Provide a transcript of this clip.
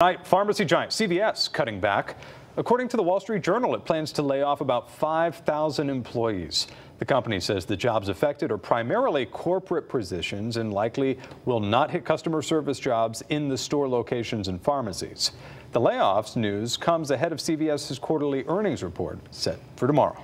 Tonight, pharmacy giant CVS cutting back. According to the Wall Street Journal, it plans to lay off about 5,000 employees. The company says the jobs affected are primarily corporate positions and likely will not hit customer service jobs in the store locations and pharmacies. The layoffs news comes ahead of CVS's quarterly earnings report set for tomorrow.